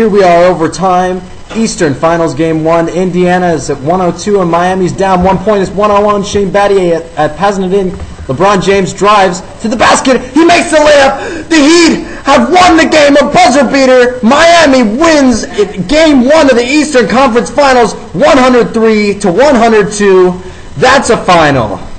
Here we are over time. Eastern Finals Game 1. Indiana is at 102 and Miami's down one point. It's 101. Shane Battier at, at passing it in. LeBron James drives to the basket. He makes the layup. The Heat have won the game. A buzzer beater. Miami wins game one of the Eastern Conference Finals 103 to 102. That's a final.